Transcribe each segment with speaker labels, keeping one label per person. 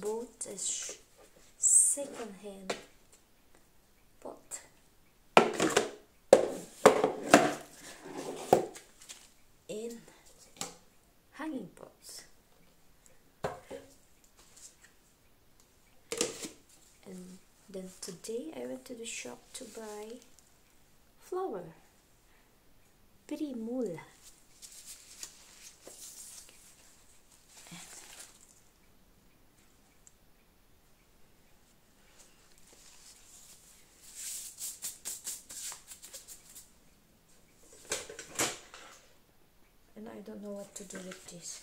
Speaker 1: bought a second hand pot. In hanging pots. And then today I went to the shop to buy flower primula and I don't know what to do with this.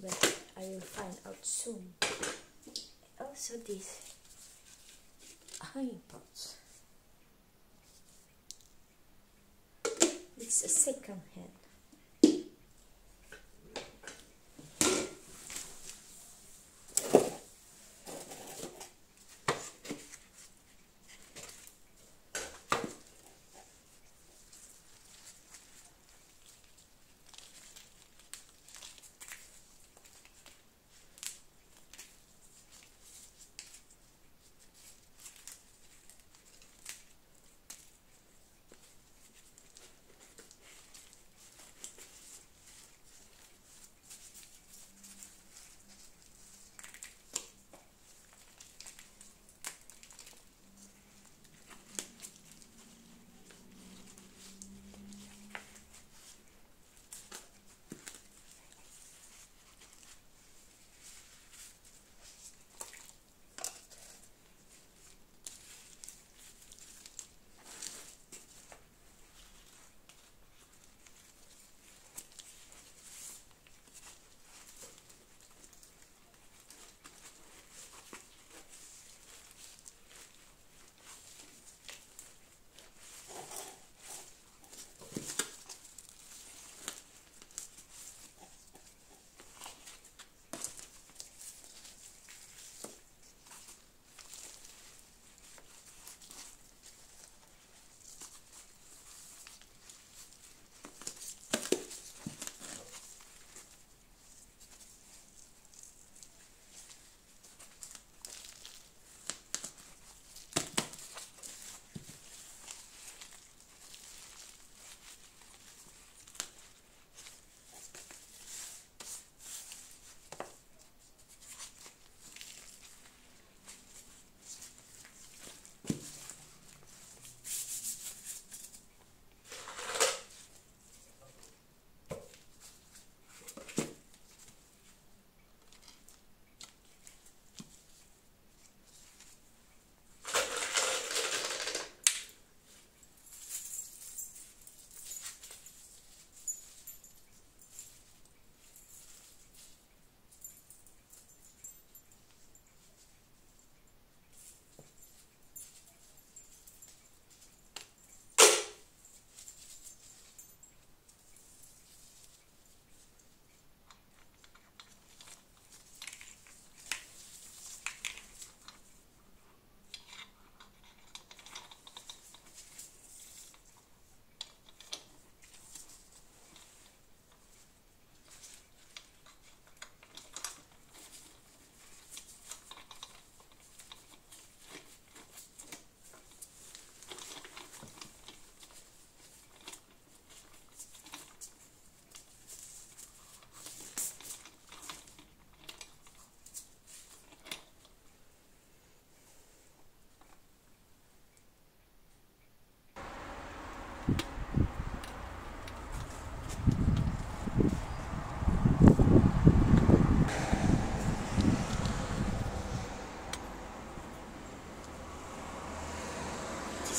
Speaker 1: But I will find out soon. Also this. hanging pots it's a second hand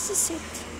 Speaker 1: necessito.